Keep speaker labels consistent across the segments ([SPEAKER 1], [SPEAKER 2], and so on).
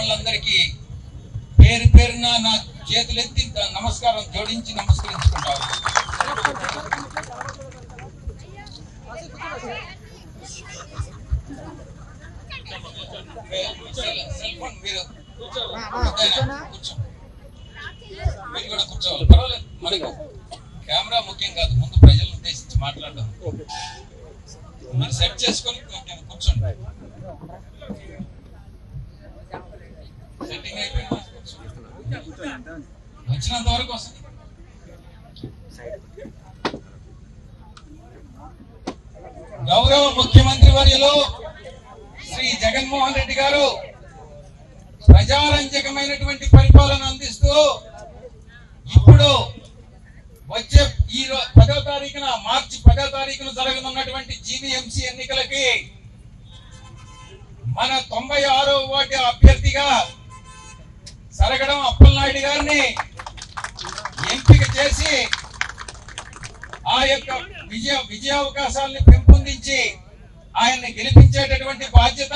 [SPEAKER 1] తమ్ముళ్ళందరికీ పేరు పేరున నా చేతులెత్తి నమస్కారం జోడించి నమస్కరించుకుంటాను. సెల్ ఫోన్ మీరు మీరు కూడా కూర్చోవాలి. పర్వాలేదు. మనకు కెమెరా ముఖ్యం కాదు. ముందు ప్రజలను ఉద్దేశించి మాట్లాడడం మీరు సెట్ చేసుకొని కూర్చోండి. సెట్టింగ్ అయిపోయింది వచ్చినంత వరకు వస్తుంది గౌరవ ముఖ్యమంత్రి వర్యులు శ్రీ జగన్మోహన్ రెడ్డి గారు ప్రజారంజకమైనటువంటి పరిపాలన అందిస్తూ ఇప్పుడు వచ్చే ఈ పదో తారీఖున మార్చి పదో తారీఖున జరగనున్నటువంటి జీవీఎంసీ ఎన్నికలకి మన తొంభై ఆరో వాటి అభ్యర్థిగా సరగడం అప్పలనాయుడు గారిని ఎంపిక చేసి ఆ యొక్క విజయ విజయావకాశాలను పెంపొందించి ఆయన్ని గెలిపించేటటువంటి బాధ్యత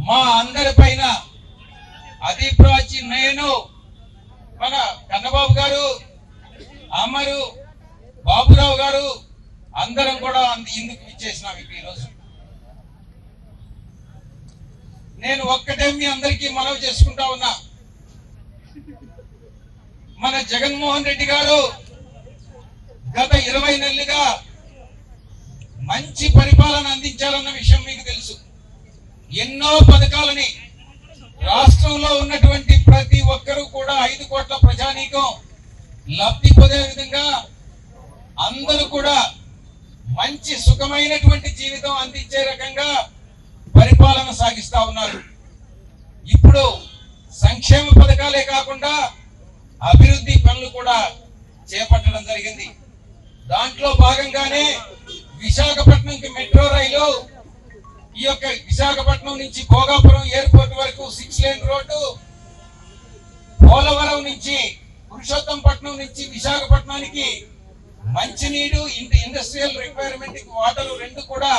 [SPEAKER 1] మా అందరి పైన. అధిప్రాచి నేను మన కన్నబాబు గారు అమరు బాబురావు గారు అందరం కూడా ఎందుకు ఇందుకు ఇచ్చేసినాం ఇప్పుడు ఈరోజు. నేను ఒక్కటే మీ అందరికీ మనవి చేసుకుంటా ఉన్నా. మన జగన్మోహన్ రెడ్డి గారు గత ఇరవై నెలలుగా మంచి పరిపాలన అందించాలన్న విషయం మీకు తెలుసు. ఎన్నో పథకాలని రాష్ట్రంలో ఉన్నటువంటి ప్రతి ఒక్కరూ కూడా ఐదు కోట్ల ప్రజానీకం లబ్ధి పొందే విధంగా అందరూ కూడా మంచి సుఖమైనటువంటి జీవితం అందించే రకంగా పరిపాలన సాగిస్తా ఉన్నారు. ఇప్పుడు సంక్షేమ పథకాలే కాకుండా అభివృద్ధి పనులు కూడా చేపట్టడం జరిగింది. దాంట్లో భాగంగానే విశాఖపట్నంకి మెట్రో రైలు ఈ యొక్క విశాఖపట్నం నుంచి భోగాపురం ఎయిర్పోర్ట్ వరకు సిక్స్ లేన్ రోడ్డు పోలవరం నుంచి పురుషోత్తంపట్నం నుంచి విశాఖపట్నానికి మంచినీరు ఇంటి ఇండస్ట్రియల్ రిక్వైర్మెంట్ వాటర్ రెండు కూడా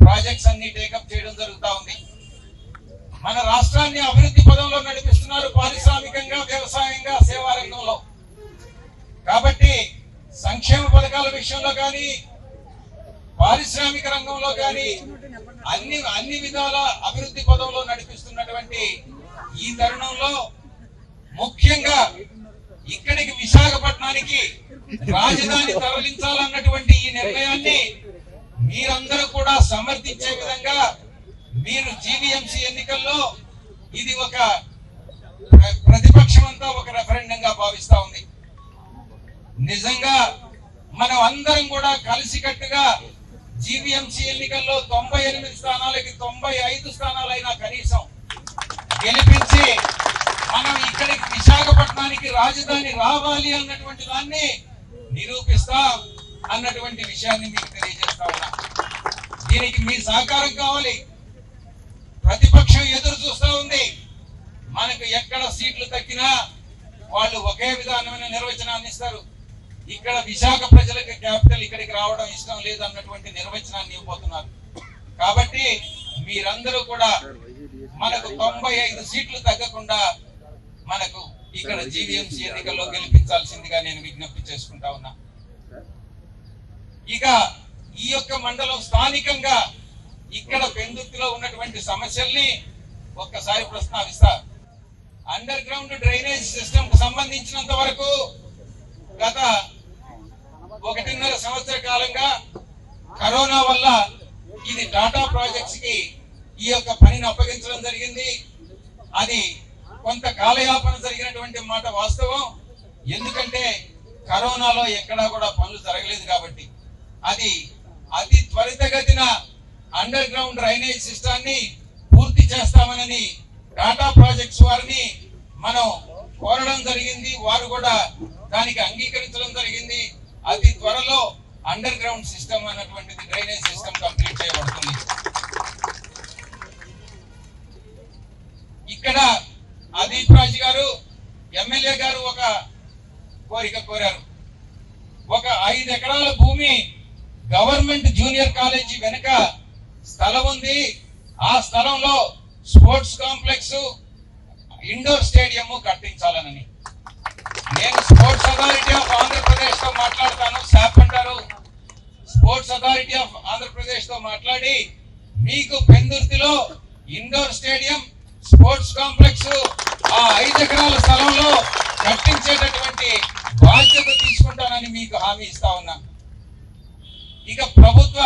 [SPEAKER 1] ప్రాజెక్ట్స్ అన్ని టేకప్ చేయడం జరుగుతూ ఉంది. మన రాష్ట్రాన్ని అభివృద్ధి పదంలో నడిపిస్తున్నారు పారిశ్రామికంగా వ్యవసాయంగా సేవా రంగంలో కాబట్టి సంక్షేమ పథకాల విషయంలో కానీ పారిశ్రామిక రంగంలో కానీ అన్ని అన్ని విధాల అభివృద్ధి పదంలో నడిపిస్తున్నటువంటి ఈ తరుణంలో ముఖ్యంగా ఇక్కడికి విశాఖపట్నానికి రాజధాని తరలించాలన్నటువంటి ఈ నిర్ణయాన్ని మీరందరూ కూడా సమర్థించే విధంగా మీరు జీవీఎంసీ ఎన్నికల్లో ఇది ఒక ప్రతిపక్షం అంతా ఒక రెఫరెండంగా భావిస్తా ఉంది. నిజంగా మనం అందరం కూడా కలిసికట్టుగా జీవీఎంసీ ఎన్నికల్లో తొంభై ఎనిమిది స్థానాలకి తొంభై ఐదు స్థానాలైనా కనీసం గెలిపించి మనం ఇక్కడికి విశాఖపట్నానికి రాజధాని రావాలి అన్నటువంటి దాన్ని నిరూపిస్తాం అన్నటువంటి విషయాన్ని మీకు తెలియజేస్తా ఉన్నా. దీనికి మీ సహకారం కావాలి. ప్రతిపక్షం ఎదురు చూస్తా ఉంది. మనకు ఎక్కడ సీట్లు తగ్గినా వాళ్ళు ఒకే విధానమైన నిర్వచనాన్ని ఇస్తారు. ఇక్కడ విశాఖ ప్రజలకు క్యాపిటల్ ఇక్కడికి రావడం ఇష్టం లేదు అన్నటువంటి నిర్వచనాన్ని ఇవ్వబోతున్నారు. కాబట్టి మీరందరూ కూడా మనకు తొంభై ఐదు సీట్లు తగ్గకుండా మనకు ఇక్కడ జీవీఎంసీ ఎన్నికల్లో గెలిపించాల్సిందిగా నేను విజ్ఞప్తి చేసుకుంటా ఉన్నా. ఇక ఈ యొక్క మండలం స్థానికంగా ఇక్కడ పెందుర్తిలో ఉన్నటువంటి సమస్యల్ని ఒక్కసారి ప్రస్తావిస్తారు అండర్ గ్రౌండ్ డ్రైనేజ్ సిస్టమ్కు సంబంధించినంత వరకు గత ఒకటిన్నర సంవత్సర కాలంగా కరోనా వల్ల ఇది టాటా ప్రాజెక్ట్స్కి ఈ యొక్క పనిని అప్పగించడం జరిగింది. అది కొంత కాలయాపన జరిగినటువంటి మాట వాస్తవం. ఎందుకంటే కరోనాలో ఎక్కడా కూడా పనులు జరగలేదు కాబట్టి. అది అతి త్వరితగతిన అండర్ గ్రౌండ్ డ్రైనేజ్ సిస్టాన్ని పూర్తి చేస్తామనని టాటా ప్రాజెక్ట్స్ వారిని మనం కోరడం జరిగింది. వారు కూడా దానికి అంగీకరించడం జరిగింది. అతి త్వరలో అండర్ గ్రౌండ్ సిస్టమ్ అన్నటువంటిది డ్రైనేజ్ సిస్టమ్ కంప్లీట్ చేయబడుతుంది. ఇక్కడ అదీప్ రాజ్ గారు ఎమ్మెల్యే గారు ఒక కోరిక కోరారు. ఒక ఐదు ఎకరాల భూమి గవర్నమెంట్ జూనియర్ కాలేజీ వెనుక స్థలం ఉంది. ఆ స్థలంలో స్పోర్ట్స్ కాంప్లెక్స్ ఇండోర్ స్టేడియం కట్టించాలని నేను స్పోర్ట్స్ అథారిటీ ఆఫ్ ఆంధ్రప్రదేశ్తో మాట్లాడతాను. శాప్ అంటారు. స్పోర్ట్స్ అథారిటీ ఆఫ్ ఆంధ్రప్రదేశ్తో మాట్లాడి మీకు పెందుర్తిలో ఇండోర్ స్టేడియం స్పోర్ట్స్ కాంప్లెక్స్ ఆ ఐదు ఎకరాల స్థలంలో కట్టించేటటువంటి బాధ్యత తీసుకుంటానని మీకు హామీ ఇస్తా ఉన్నా. ఇక ప్రభుత్వ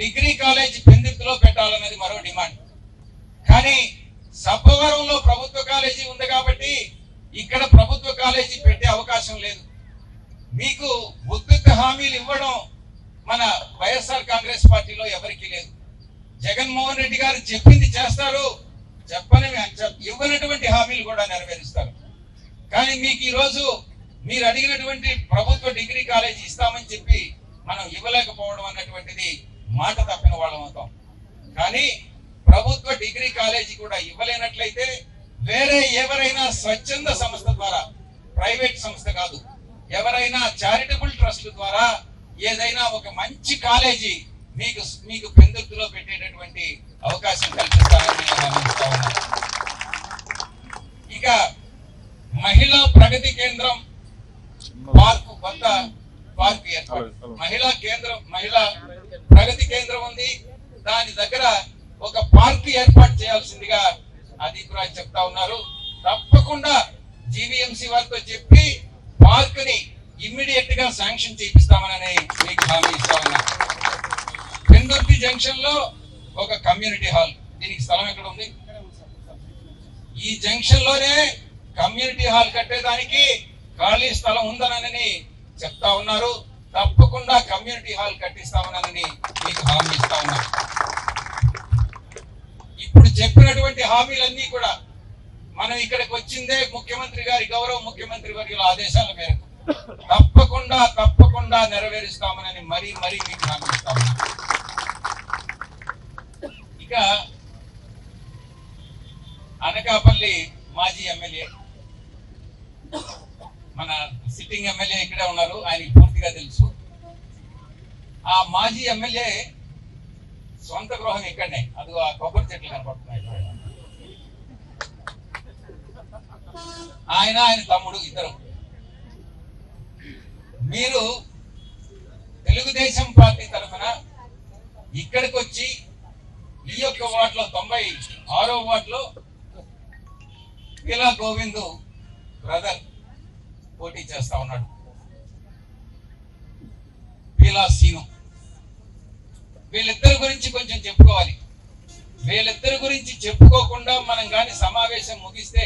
[SPEAKER 1] డిగ్రీ కాలేజ్ పెందుర్తిలో పెట్టాలన్నది మరో డిమాండ్. కానీ సబ్బవరంలో ప్రభుత్వ కాలేజీ ఉంది కాబట్టి ఇక్కడ ప్రభుత్వ కాలేజీ పెట్టే అవకాశం లేదు. మీకు ఉద్యుక్త హామీలు ఇవ్వడం మన వైఎస్ఆర్ కాంగ్రెస్ పార్టీలో ఎవరికీ లేదు. జగన్మోహన్ రెడ్డి గారు చెప్పింది చేస్తారు చెప్పని ఇవ్వనటువంటి హామీలు కూడా నెరవేరుస్తారు. కానీ మీకు ఈరోజు మీరు అడిగినటువంటి ప్రభుత్వ డిగ్రీ కాలేజీ ఇస్తామని చెప్పి మనం ఇవ్వలేకపోవడం అన్నటువంటిది మాట తప్పిన వాళ్ళం అవుతాం. కానీ ప్రభుత్వ డిగ్రీ కాలేజీ కూడా ఇవ్వలేనట్లయితే వేరే ఎవరైనా స్వచ్ఛంద సంస్థ ద్వారా ప్రైవేట్ సంస్థ కాదు ఎవరైనా చారిటబుల్ ట్రస్ట్ ద్వారా ఏదైనా ఒక మంచి కాలేజీ మీకు మీకు పెందుర్తిలో పెట్టేటటువంటి అవకాశం కల్పిస్తారని నేను. ఇక మహిళా ప్రగతి కేంద్రం పార్కు కొత్త పార్క్ ఏర్పాటు. మహిళా కేంద్రం మహిళా ప్రగతి కేంద్రం ఉంది. దాని దగ్గర ఒక పార్క్ ఏర్పాటు చేయాల్సిందిగా అధికారులు చెప్తా ఉన్నారు. తప్పకుండా జీవీఎంసీ వారితో చెప్పి పార్క్ని ఇమ్మీడియట్గా శాంక్షన్ చేపిస్తామని మీకు హామీ ఇస్తా ఉన్నా. పెందుర్తి జంక్షన్లో ఒక కమ్యూనిటీ హాల్. దీనికి స్థలం ఎక్కడ ఉంది? ఈ జంక్షన్లోనే కమ్యూనిటీ హాల్ కట్టేదానికి ఖాళీ స్థలం ఉందనని చెప్తా ఉన్నారు. కమ్యూనిటీ హాల్ కట్టిస్తామనని మీకు హామీ ఇస్తా ఉన్నా. ఇప్పుడు చెప్పినటువంటి హామీలన్నీ కూడా మనం ఇక్కడికి వచ్చిందే ముఖ్యమంత్రి గారి గౌరవ ముఖ్యమంత్రి వర్యుల ఆదేశాల మేరకు. తప్పకుండా తప్పకుండా నెరవేరుస్తామనని మరీ మరీ మీకు హామీ ఇస్తా ఇక అనకాపల్లి మాజీ ఎమ్మెల్యే మన సిట్టింగ్ ఎమ్మెల్యే ఇక్కడే ఉన్నారు ఆయనకి పూర్తిగా తెలుసు. ఆ మాజీ ఎమ్మెల్యే సొంత గృహం ఇక్కడనే. అది ఆ కొబ్బరి చెట్లు కనపడుతున్నాయి ఆయన ఆయన తమ్ముడు ఇద్దరు. మీరు తెలుగుదేశం పార్టీ తరఫున ఇక్కడికి వచ్చి ఈ యొక్క వార్డులో తొంభై ఆరో వార్డులో పీలా గోవింద్ బ్రదర్ పోటీ చేస్తా ఉన్నాడు. పీలా సీను. వీళ్ళిద్దరి గురించి కొంచెం చెప్పుకోవాలి. వీళ్ళిద్దరి గురించి చెప్పుకోకుండా మనం కానీ సమావేశం ముగిస్తే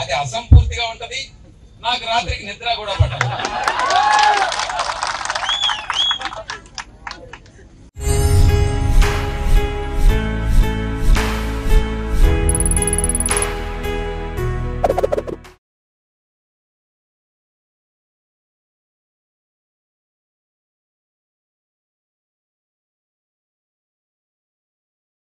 [SPEAKER 1] అది అసంపూర్తిగా ఉంటది. నాకు రాత్రికి నిద్ర కూడా పడాలి